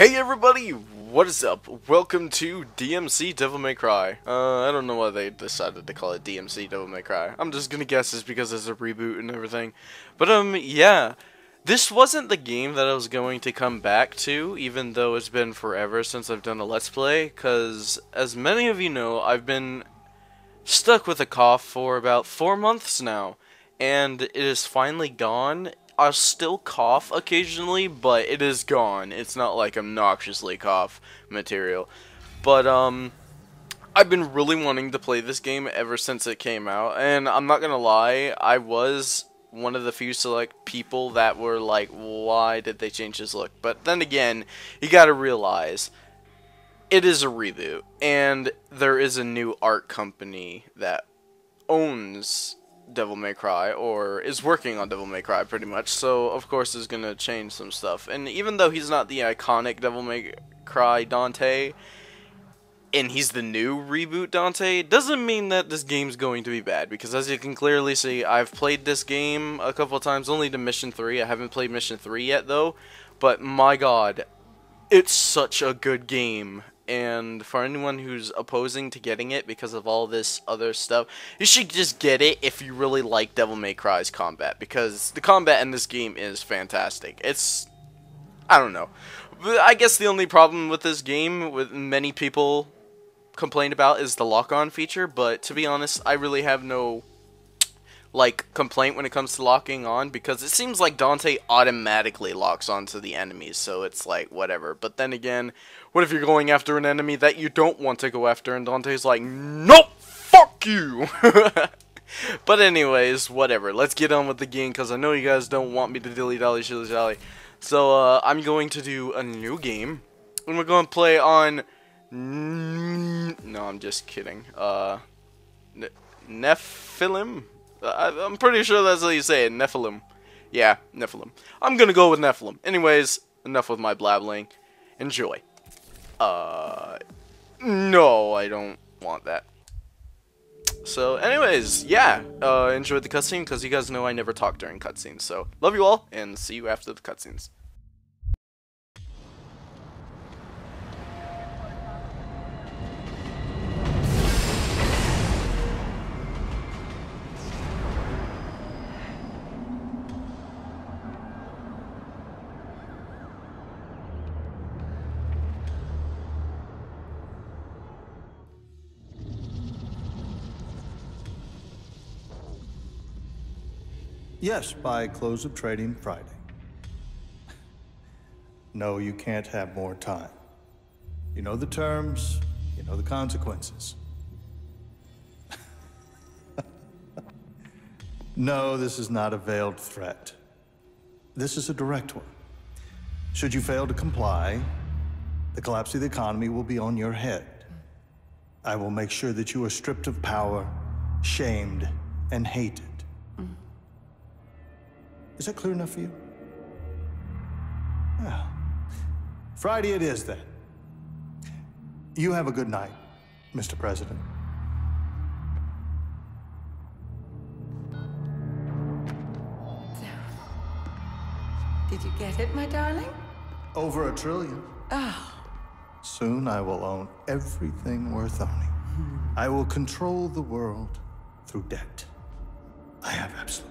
Hey everybody, what is up? Welcome to DMC Devil May Cry. Uh, I don't know why they decided to call it DMC Devil May Cry. I'm just gonna guess it's because it's a reboot and everything. But um, yeah. This wasn't the game that I was going to come back to, even though it's been forever since I've done a Let's Play, because as many of you know, I've been stuck with a cough for about four months now, and it is finally gone, I still cough occasionally, but it is gone. It's not like obnoxiously cough material. But, um, I've been really wanting to play this game ever since it came out, and I'm not gonna lie, I was one of the few select people that were like, why did they change his look? But then again, you gotta realize, it is a reboot, and there is a new art company that owns Devil May Cry or is working on Devil May Cry pretty much. So of course is gonna change some stuff. And even though he's not the iconic Devil May Cry Dante, and he's the new reboot Dante, doesn't mean that this game's going to be bad. Because as you can clearly see, I've played this game a couple times, only to Mission 3. I haven't played Mission 3 yet though. But my god, it's such a good game and for anyone who's opposing to getting it because of all this other stuff, you should just get it if you really like Devil May Cry's combat because the combat in this game is fantastic. It's I don't know. I guess the only problem with this game with many people complained about is the lock-on feature, but to be honest, I really have no like complaint when it comes to locking on because it seems like Dante automatically locks onto the enemies, so it's like whatever. But then again, what if you're going after an enemy that you don't want to go after and Dante's like, "Nope, fuck you." but anyways, whatever. Let's get on with the game because I know you guys don't want me to dilly dally shilly dally. So uh, I'm going to do a new game, and we're going to play on. No, I'm just kidding. Uh, Nephilim. I, I'm pretty sure that's how you say it, Nephilim. Yeah, Nephilim. I'm gonna go with Nephilim. Anyways, enough with my blabbling. Enjoy. Uh, no, I don't want that. So, anyways, yeah, uh, enjoyed the cutscene, because you guys know I never talk during cutscenes. So, love you all, and see you after the cutscenes. Yes, by close of trading Friday. No, you can't have more time. You know the terms, you know the consequences. no, this is not a veiled threat. This is a direct one. Should you fail to comply, the collapse of the economy will be on your head. I will make sure that you are stripped of power, shamed, and hated. Is that clear enough for you? Well, Friday it is then. You have a good night, Mr. President. Did you get it, my darling? Over a trillion. Oh. Soon I will own everything worth owning. Hmm. I will control the world through debt. I have absolute.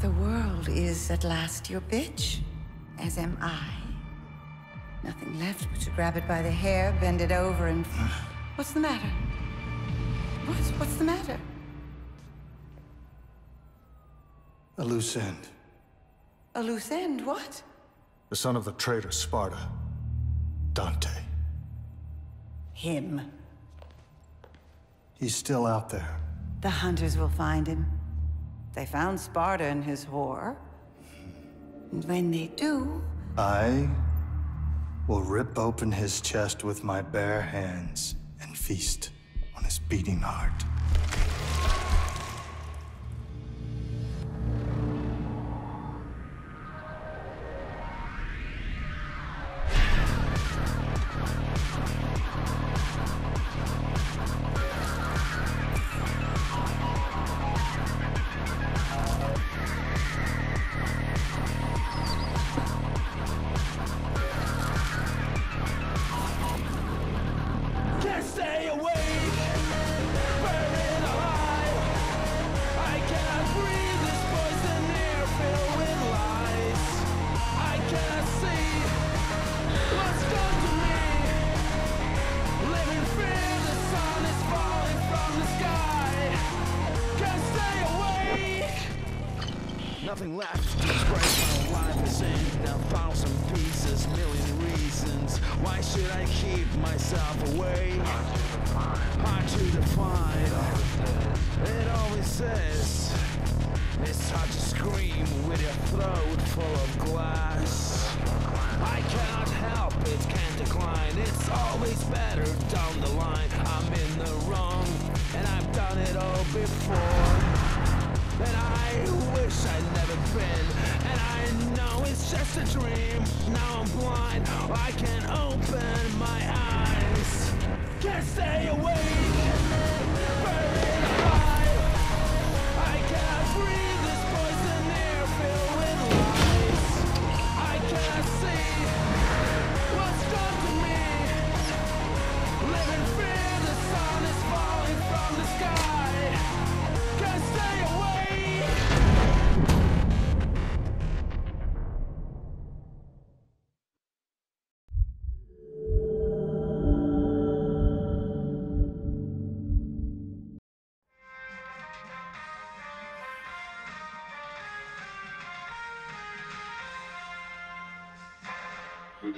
The world is at last your bitch, as am I. Nothing left but to grab it by the hair, bend it over, and... What's the matter? What? What's the matter? A loose end. A loose end? What? The son of the traitor Sparta. Dante. Him. He's still out there. The hunters will find him. They found Sparta and his whore. And when they do... I will rip open his chest with my bare hands and feast on his beating heart.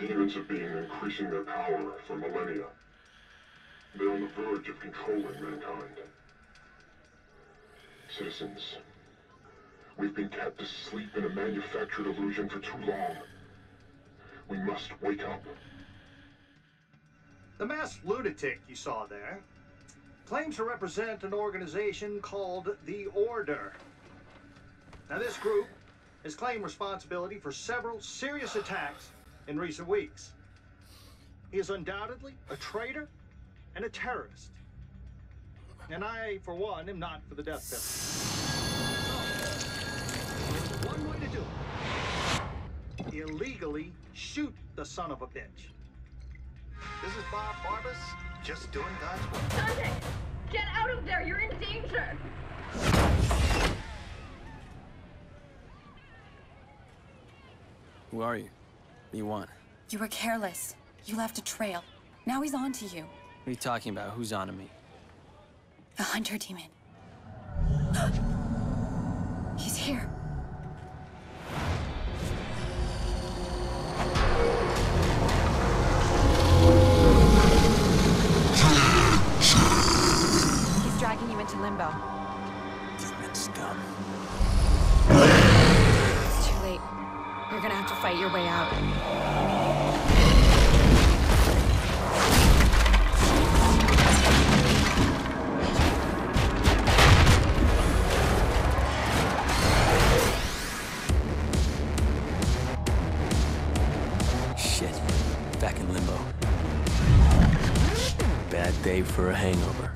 Demons have been increasing their power for millennia. They're on the verge of controlling mankind. Citizens, we've been kept asleep in a manufactured illusion for too long. We must wake up. The masked lunatic you saw there claims to represent an organization called the Order. Now, this group has claimed responsibility for several serious attacks in recent weeks. He is undoubtedly a traitor and a terrorist. And I, for one, am not for the death penalty. So, one way to do it illegally shoot the son of a bitch. This is Bob Barbas, just doing God's work. Sunday! Get out of there! You're in danger! Who are you? What do you want? You were careless. You left a trail. Now he's on to you. What are you talking about? Who's on to me? The hunter demon. he's here. He's dragging you into limbo. You're gonna have to fight your way out. Shit. Back in limbo. Bad day for a hangover.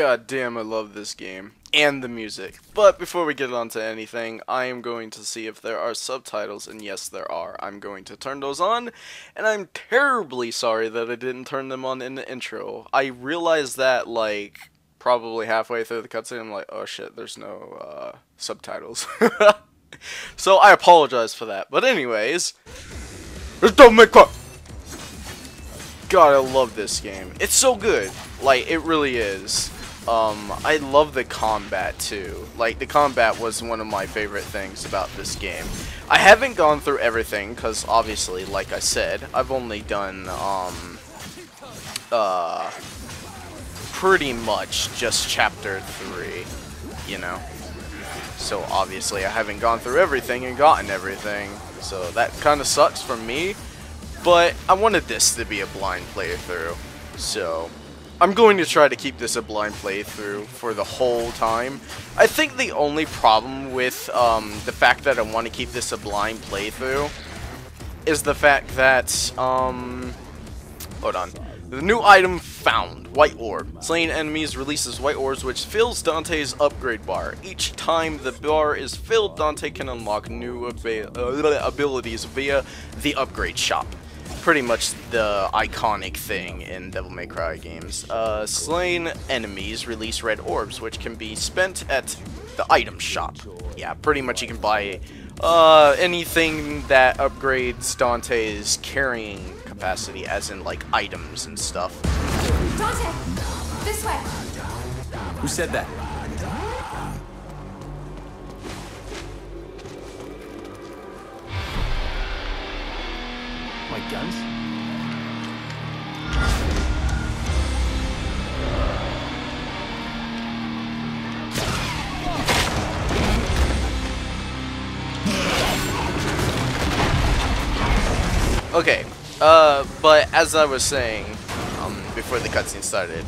God damn, I love this game. And the music. But before we get on to anything, I am going to see if there are subtitles, and yes, there are. I'm going to turn those on, and I'm terribly sorry that I didn't turn them on in the intro. I realized that, like, probably halfway through the cutscene, I'm like, oh shit, there's no, uh, subtitles. so I apologize for that. But anyways, let's don't make fun. God, I love this game. It's so good. Like, it really is. Um, I love the combat too. Like, the combat was one of my favorite things about this game. I haven't gone through everything, because obviously, like I said, I've only done, um, uh, pretty much just chapter 3, you know? So obviously I haven't gone through everything and gotten everything. So that kind of sucks for me. But I wanted this to be a blind playthrough. So I'm going to try to keep this a blind playthrough for the whole time. I think the only problem with um, the fact that I want to keep this a blind playthrough is the fact that, um, hold on. The new item found, White Orb. Slaying enemies releases White Orbs which fills Dante's upgrade bar. Each time the bar is filled, Dante can unlock new uh, abilities via the upgrade shop pretty much the iconic thing in Devil May Cry games. Uh, slain enemies release red orbs, which can be spent at the item shop. Yeah, pretty much you can buy uh, anything that upgrades Dante's carrying capacity, as in like items and stuff. Dante! This way! Who said that? Guns? Okay, uh, but as I was saying, um, before the cutscene started,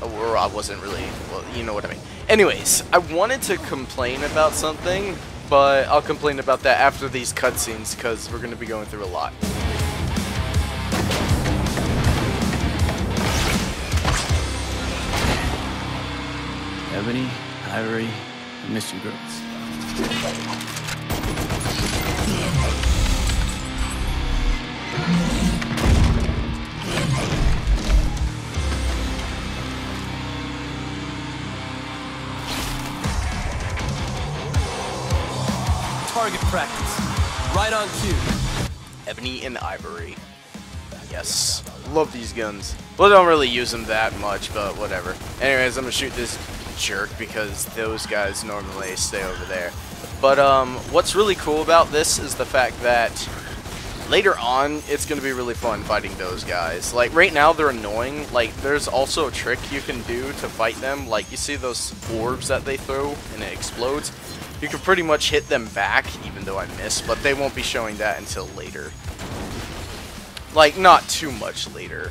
or I wasn't really, well, you know what I mean. Anyways, I wanted to complain about something, but I'll complain about that after these cutscenes, because we're going to be going through a lot. Ebony, Ivory, I miss you girls. Target practice. Right on cue. Ebony and Ivory. Yes. Love these guns. Well, I don't really use them that much, but whatever. Anyways, I'm gonna shoot this jerk because those guys normally stay over there. But um, what's really cool about this is the fact that later on, it's gonna be really fun fighting those guys. Like right now, they're annoying. Like there's also a trick you can do to fight them. Like you see those orbs that they throw and it explodes. You can pretty much hit them back, even though I miss, but they won't be showing that until later. Like, not too much later.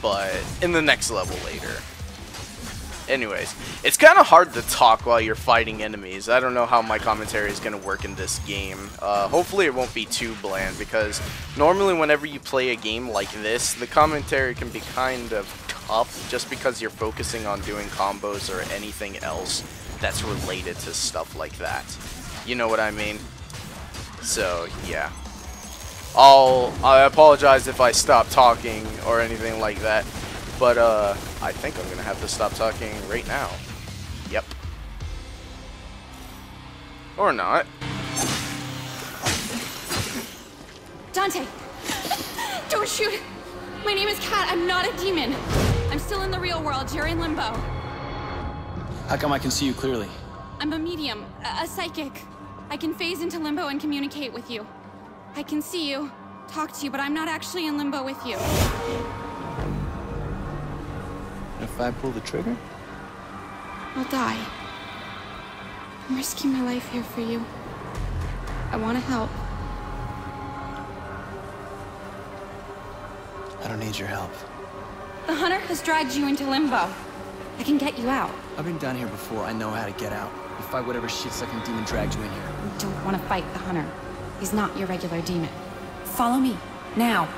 But in the next level later. Anyways, it's kind of hard to talk while you're fighting enemies. I don't know how my commentary is going to work in this game. Uh, hopefully it won't be too bland, because normally whenever you play a game like this, the commentary can be kind of tough, just because you're focusing on doing combos or anything else that's related to stuff like that. You know what I mean? So, yeah. I'll I apologize if I stop talking or anything like that. But uh I think I'm gonna have to stop talking right now. Yep. Or not. Dante! Don't shoot! My name is Kat. I'm not a demon. I'm still in the real world. You're in limbo. How come I can see you clearly? I'm a medium, a, a psychic. I can phase into limbo and communicate with you. I can see you, talk to you, but I'm not actually in limbo with you. If I pull the trigger? I'll die. I'm risking my life here for you. I want to help. I don't need your help. The hunter has dragged you into limbo. I can get you out. I've been down here before. I know how to get out. You fight whatever shit-sucking demon dragged you in here. You don't want to fight the hunter. He's not your regular demon. Follow me, now.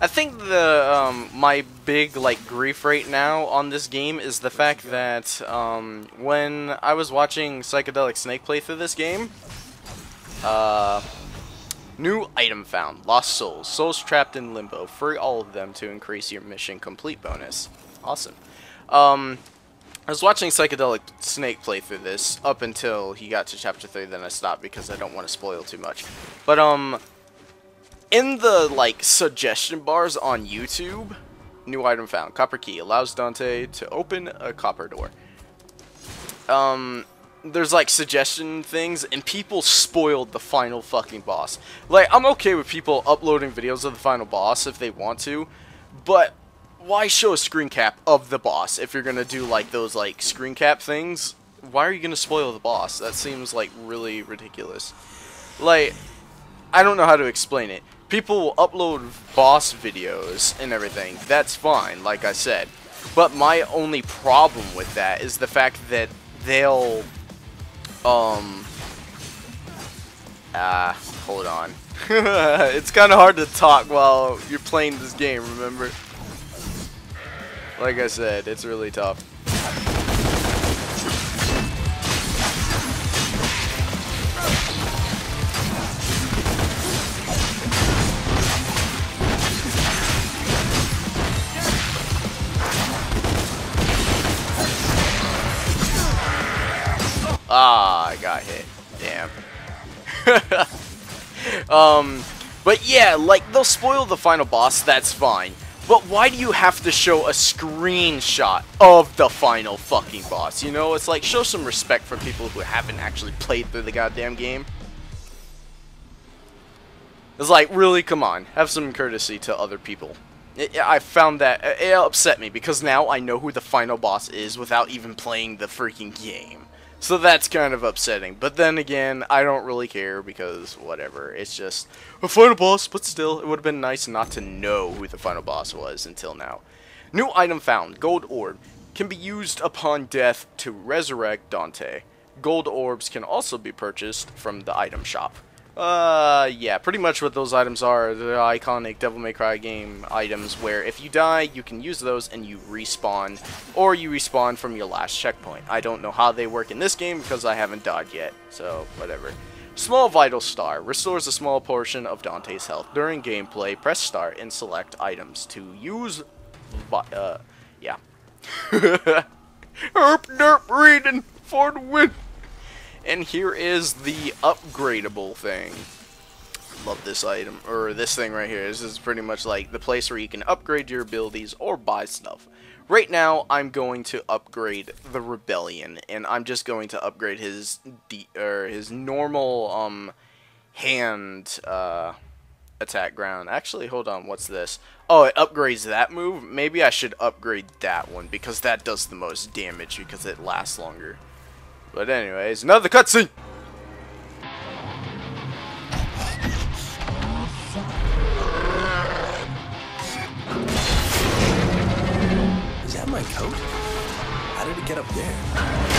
I think the um, my big like grief right now on this game is the fact that um, when I was watching Psychedelic Snake play through this game, uh, new item found: Lost Souls, souls trapped in limbo. Free all of them to increase your mission complete bonus. Awesome. Um, I was watching Psychedelic Snake play through this up until he got to chapter 3, then I stopped because I don't want to spoil too much. But, um, in the, like, suggestion bars on YouTube, new item found. Copper key allows Dante to open a copper door. Um, there's, like, suggestion things, and people spoiled the final fucking boss. Like, I'm okay with people uploading videos of the final boss if they want to, but why show a screen cap of the boss if you're gonna do like those like screen cap things? Why are you gonna spoil the boss? That seems like really ridiculous. Like, I don't know how to explain it. People will upload boss videos and everything. That's fine, like I said. But my only problem with that is the fact that they'll, um, ah, hold on. it's kind of hard to talk while you're playing this game, remember? Like I said, it's really tough. um, but yeah, like, they'll spoil the final boss, that's fine. But why do you have to show a screenshot of the final fucking boss? You know, it's like, show some respect for people who haven't actually played through the goddamn game. It's like, really, come on, have some courtesy to other people. It, I found that, it upset me, because now I know who the final boss is without even playing the freaking game. So that's kind of upsetting. But then again, I don't really care because whatever. It's just a final boss, but still, it would have been nice not to know who the final boss was until now. New item found, Gold Orb, can be used upon death to resurrect Dante. Gold orbs can also be purchased from the item shop. Uh, yeah, pretty much what those items are. The iconic Devil May Cry game items where if you die, you can use those and you respawn, or you respawn from your last checkpoint. I don't know how they work in this game because I haven't died yet, so whatever. Small Vital Star restores a small portion of Dante's health. During gameplay, press start and select items to use, but, uh, yeah. Herp derp reading for the win. And here is the upgradable thing. Love this item, or this thing right here. This is pretty much like the place where you can upgrade your abilities or buy stuff. Right now, I'm going to upgrade the Rebellion, and I'm just going to upgrade his or his normal um hand uh, attack ground. Actually, hold on, what's this? Oh, it upgrades that move? Maybe I should upgrade that one, because that does the most damage, because it lasts longer. But anyways, another cutscene! Is that my coat? How did it get up there?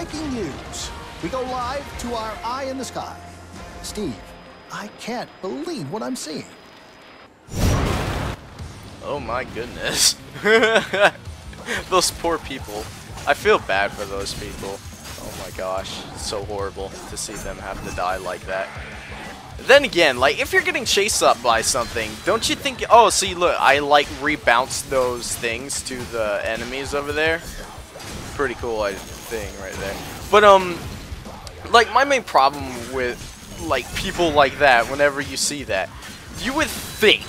Breaking news. We go live to our eye in the sky. Steve, I can't believe what I'm seeing. Oh my goodness. those poor people. I feel bad for those people. Oh my gosh. It's so horrible to see them have to die like that. Then again, like, if you're getting chased up by something, don't you think... Oh, see, look, I, like, rebounce those things to the enemies over there. Pretty cool I thing right there. But, um, like, my main problem with, like, people like that, whenever you see that, you would think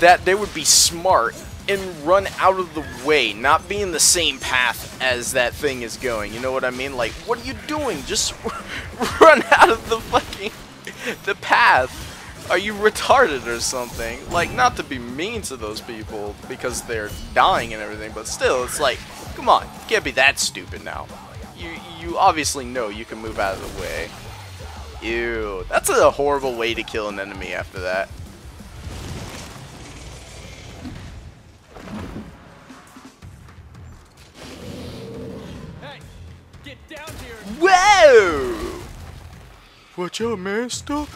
that they would be smart and run out of the way, not be in the same path as that thing is going. You know what I mean? Like, what are you doing? Just run out of the fucking the path. Are you retarded or something? Like, not to be mean to those people because they're dying and everything, but still, it's like, come on, you can't be that stupid now. You you obviously know you can move out of the way. Ew, that's a horrible way to kill an enemy after that. Hey, get down here. Whoa! Watch out, man. Stop.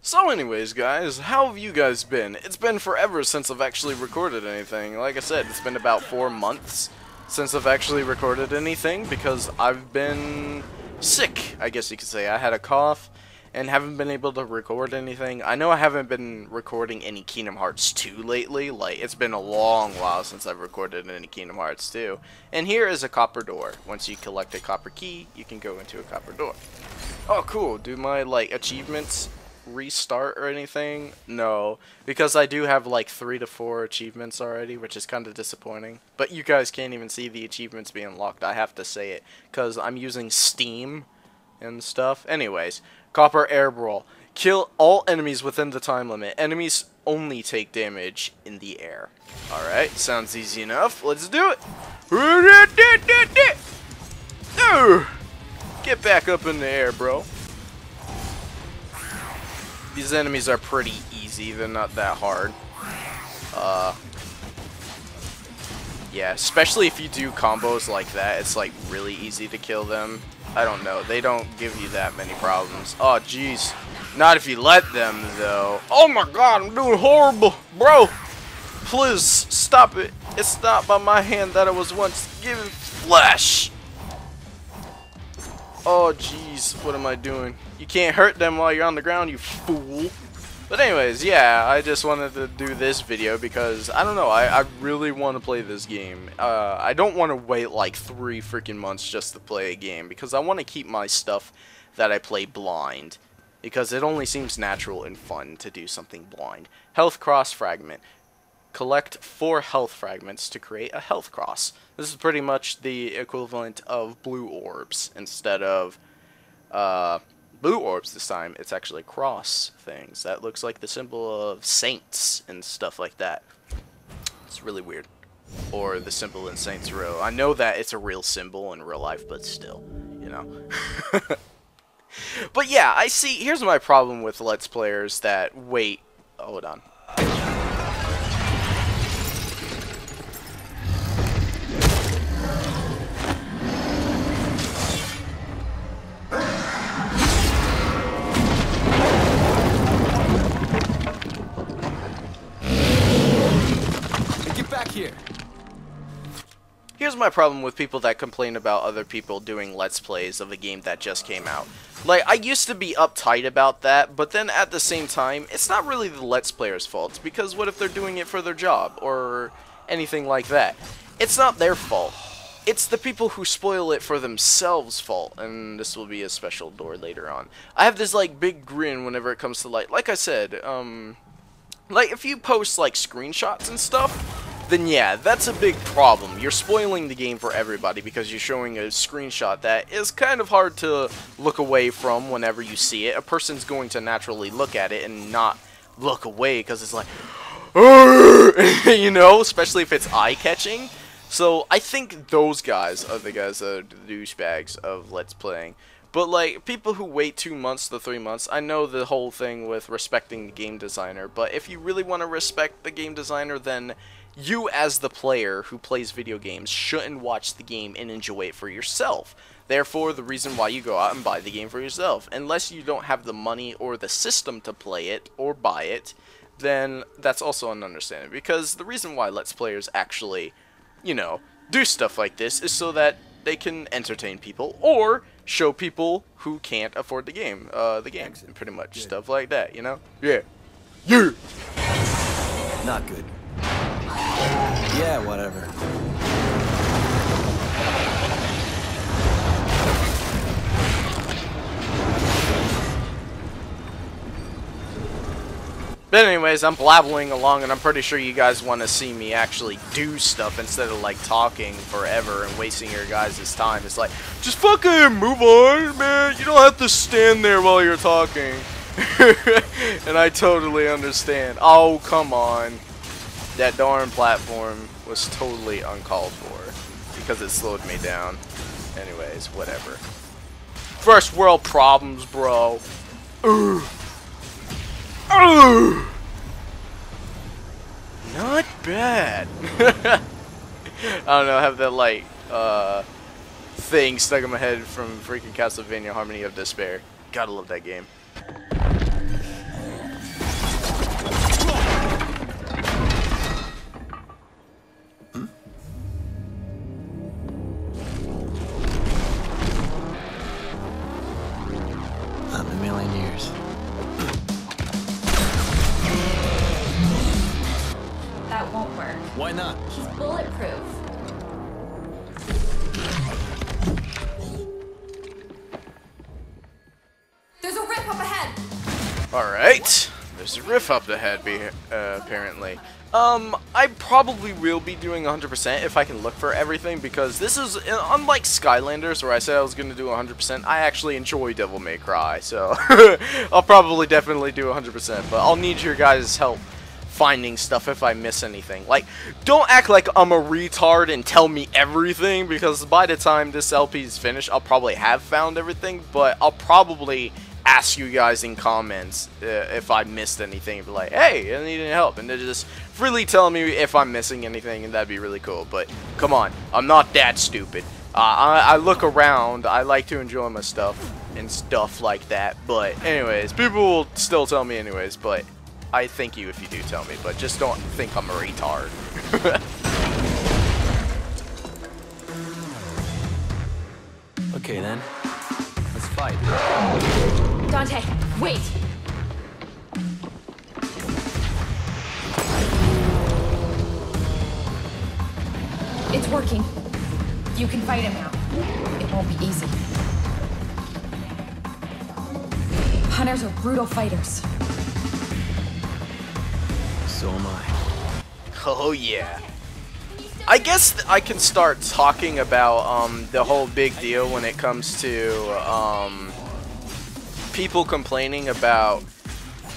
So anyways, guys, how have you guys been? It's been forever since I've actually recorded anything. Like I said, it's been about four months since I've actually recorded anything because I've been sick, I guess you could say. I had a cough and haven't been able to record anything. I know I haven't been recording any Kingdom Hearts 2 lately. Like, it's been a long while since I've recorded any Kingdom Hearts 2. And here is a copper door. Once you collect a copper key, you can go into a copper door. Oh, cool. Do my, like, achievements restart or anything? No, because I do have, like, three to four achievements already, which is kind of disappointing. But you guys can't even see the achievements being locked. I have to say it, because I'm using Steam and stuff. Anyways, Copper Air Brawl. Kill all enemies within the time limit. Enemies only take damage in the air. Alright, sounds easy enough. Let's do it. Get back up in the air, bro. These enemies are pretty easy. They're not that hard. Uh, yeah, especially if you do combos like that, it's like really easy to kill them. I don't know. They don't give you that many problems. Oh, jeez. Not if you let them, though. Oh my god, I'm doing horrible. Bro, please stop it. It's not by my hand that I was once given flesh. Oh, jeez. What am I doing? You can't hurt them while you're on the ground, you fool. But anyways, yeah, I just wanted to do this video because, I don't know, I, I really want to play this game. Uh, I don't want to wait like three freaking months just to play a game because I want to keep my stuff that I play blind. Because it only seems natural and fun to do something blind. Health Cross Fragment. Collect four health fragments to create a health cross. This is pretty much the equivalent of blue orbs instead of uh, blue orbs this time. It's actually cross things. That looks like the symbol of saints and stuff like that. It's really weird. Or the symbol in Saints Row. I know that it's a real symbol in real life, but still, you know. but yeah, I see. Here's my problem with Let's Players that wait. Hold on. Here's my problem with people that complain about other people doing Let's Plays of a game that just came out. Like, I used to be uptight about that, but then at the same time, it's not really the Let's Player's fault, because what if they're doing it for their job, or anything like that? It's not their fault. It's the people who spoil it for themselves' fault, and this will be a special door later on. I have this, like, big grin whenever it comes to, like, like I said, um, like, if you post, like, screenshots and stuff, then yeah, that's a big problem. You're spoiling the game for everybody because you're showing a screenshot that is kind of hard to look away from whenever you see it. A person's going to naturally look at it and not look away because it's like, you know, especially if it's eye-catching. So I think those guys are the guys that are douchebags of Let's Playing. But like people who wait two months to three months, I know the whole thing with respecting the game designer. But if you really want to respect the game designer, then you as the player who plays video games shouldn't watch the game and enjoy it for yourself. Therefore, the reason why you go out and buy the game for yourself. Unless you don't have the money or the system to play it or buy it, then that's also an understanding. Because the reason why Let's Players actually, you know, do stuff like this is so that they can entertain people or show people who can't afford the game, uh, the games, and pretty much stuff like that, you know? Yeah. Yeah! Not good. Yeah, whatever. But anyways, I'm blabbling along, and I'm pretty sure you guys want to see me actually do stuff instead of like talking forever and wasting your guys' time. It's like, just fucking move on, man. You don't have to stand there while you're talking. and I totally understand. Oh, come on. That darn platform was totally uncalled for because it slowed me down. Anyways, whatever. First world problems, bro. Ugh. Ugh. Not bad. I don't know, I have that like uh thing stuck in my head from freaking Castlevania Harmony of Despair. Gotta love that game. Apparently. Um, I probably will be doing 100% if I can look for everything, because this is, uh, unlike Skylanders, where I said I was going to do 100%, I actually enjoy Devil May Cry, so I'll probably definitely do 100%, but I'll need your guys' help finding stuff if I miss anything. Like, don't act like I'm a retard and tell me everything, because by the time this LP is finished, I'll probably have found everything, but I'll probably ask you guys in comments uh, if I missed anything. Like, hey, I need any help, and they're just freely telling me if I'm missing anything, and that'd be really cool. But come on, I'm not that stupid. Uh, I, I look around. I like to enjoy my stuff and stuff like that. But anyways, people will still tell me anyways. But I thank you if you do tell me. But just don't think I'm a retard. Okay then, let's fight. Dante, wait! It's working. You can fight him now. It won't be easy. Hunters are brutal fighters. So am I. Oh yeah. I guess I can start talking about um, the whole big deal when it comes to um, people complaining about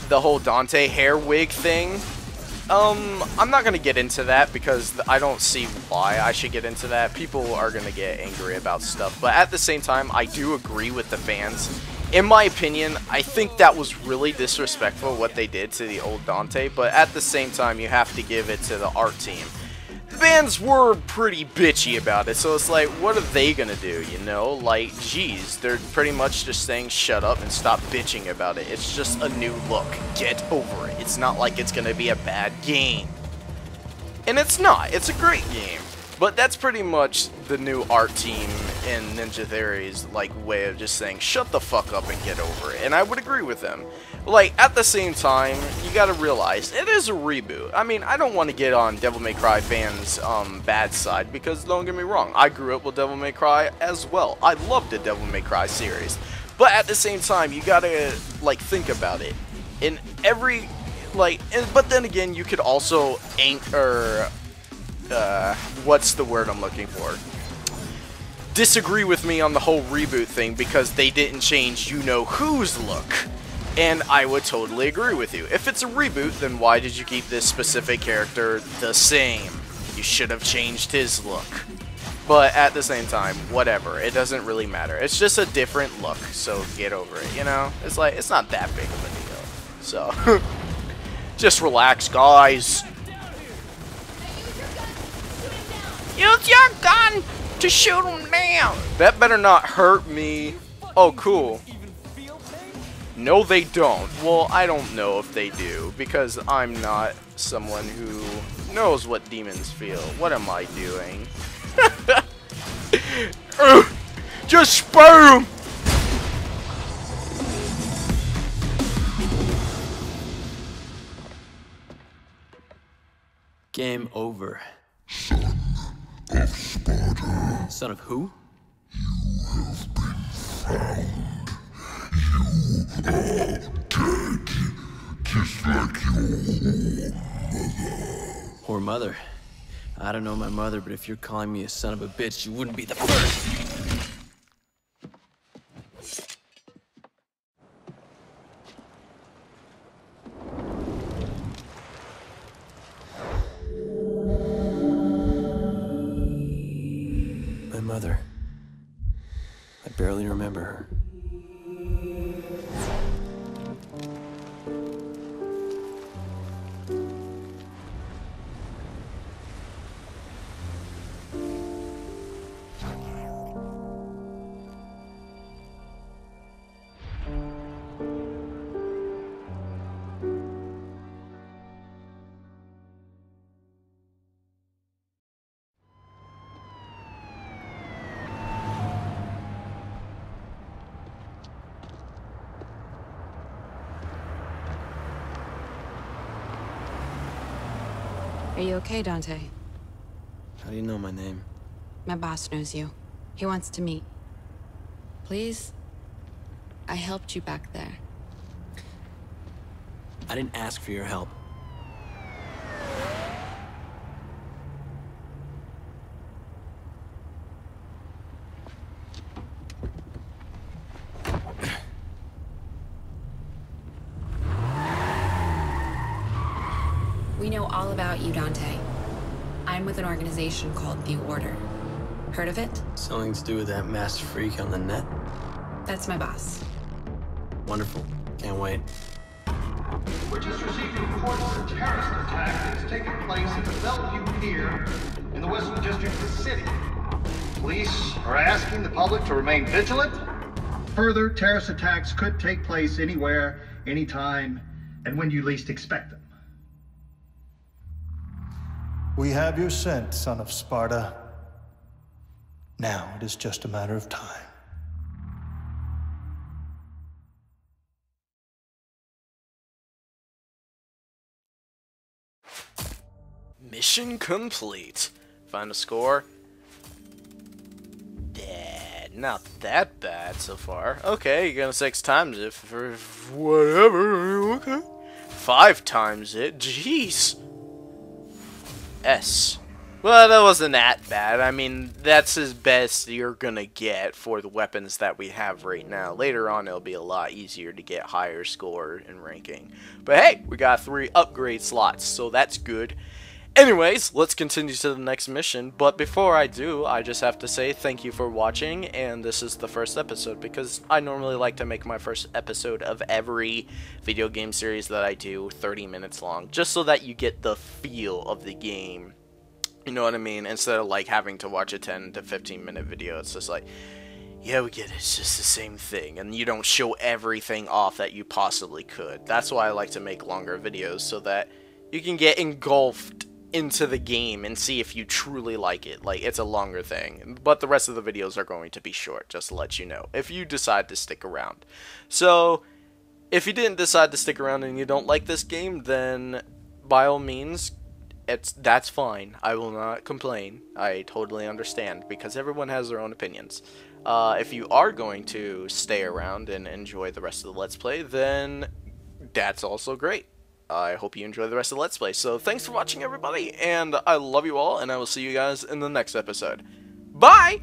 the whole Dante hair wig thing. Um, I'm not gonna get into that because I don't see why I should get into that. People are gonna get angry about stuff, but at the same time, I do agree with the fans. In my opinion, I think that was really disrespectful what they did to the old Dante, but at the same time, you have to give it to the art team. Fans were pretty bitchy about it, so it's like, what are they gonna do, you know? Like, geez, they're pretty much just saying shut up and stop bitching about it. It's just a new look. Get over it. It's not like it's gonna be a bad game. And it's not. It's a great game. But that's pretty much the new art team in Ninja Theory's like way of just saying shut the fuck up and get over it. And I would agree with them. Like at the same time, you got to realize it is a reboot. I mean, I don't want to get on Devil May Cry fans' um, bad side because don't get me wrong, I grew up with Devil May Cry as well. I love the Devil May Cry series. But at the same time, you got to like think about it. In every like and, but then again, you could also anchor uh, what's the word I'm looking for? Disagree with me on the whole reboot thing because they didn't change you know whose look. And I would totally agree with you. If it's a reboot, then why did you keep this specific character the same? You should have changed his look. But at the same time, whatever. It doesn't really matter. It's just a different look, so get over it, you know? It's like, it's not that big of a deal. So, just relax, guys. Use your gun to shoot him down. That better not hurt me. Oh, cool. No, they don't. Well, I don't know if they do, because I'm not someone who knows what demons feel. What am I doing? Ugh, uh, Just sperm! Game over. Son of Sparta. Son of who? Just like your Or mother. I don't know my mother, but if you're calling me a son of a bitch, you wouldn't be the first. You okay, Dante? How do you know my name? My boss knows you. He wants to meet. Please? I helped you back there. I didn't ask for your help. We know all about you, Dante. I'm with an organization called The Order. Heard of it? Something to do with that mass freak on the net? That's my boss. Wonderful. Can't wait. We're just receiving reports of a terrorist attack that's taking place at the Bellevue Pier in the Western District of the city. Police are asking the public to remain vigilant. Further terrorist attacks could take place anywhere, anytime, and when you least expect them. We have your scent, son of Sparda. Now it is just a matter of time. Mission complete. Find a score. Yeah, not that bad so far. Okay, you're gonna six times it for whatever. Okay. Five times it. Jeez. S. Well, that wasn't that bad. I mean, that's as best you're gonna get for the weapons that we have right now. Later on, it'll be a lot easier to get higher score and ranking. But hey, we got three upgrade slots, so that's good. Anyways, let's continue to the next mission, but before I do, I just have to say thank you for watching, and this is the first episode, because I normally like to make my first episode of every video game series that I do 30 minutes long, just so that you get the feel of the game. You know what I mean? Instead of like having to watch a 10 to 15 minute video, it's just like, yeah, we get it. It's just the same thing. And you don't show everything off that you possibly could. That's why I like to make longer videos so that you can get engulfed into the game and see if you truly like it. Like, it's a longer thing. But the rest of the videos are going to be short, just to let you know, if you decide to stick around. So, if you didn't decide to stick around and you don't like this game, then by all means, it's that's fine. I will not complain. I totally understand because everyone has their own opinions. Uh, if you are going to stay around and enjoy the rest of the Let's Play, then that's also great. I hope you enjoy the rest of the Let's Play. So thanks for watching, everybody, and I love you all, and I will see you guys in the next episode. Bye!